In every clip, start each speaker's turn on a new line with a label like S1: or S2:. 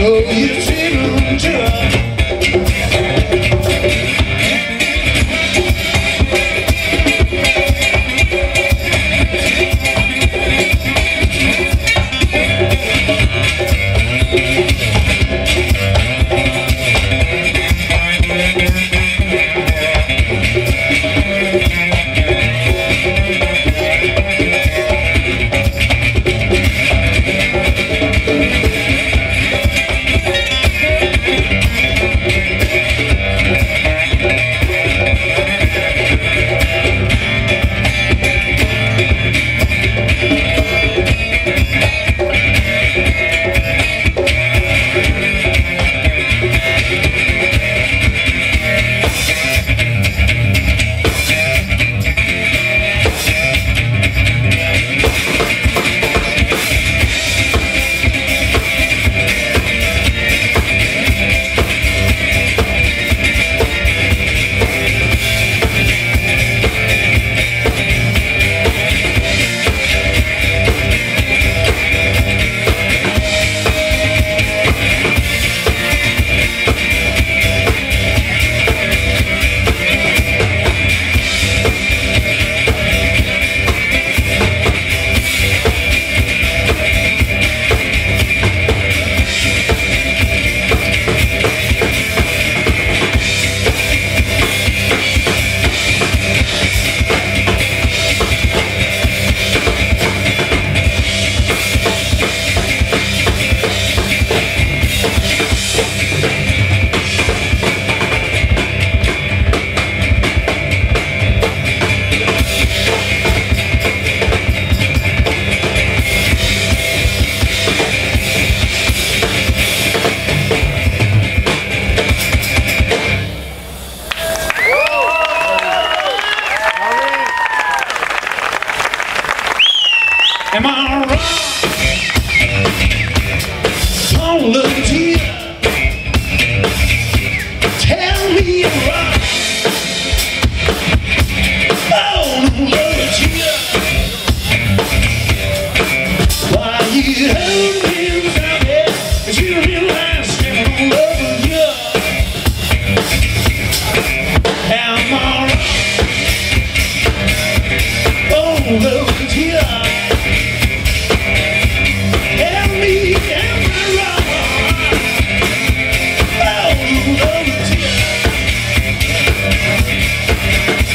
S1: Oh, you. children, Am I wrong? Oh, tell me you're right.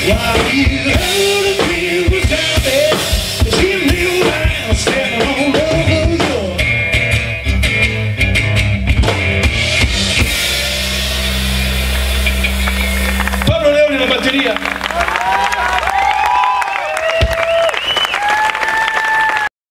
S1: While you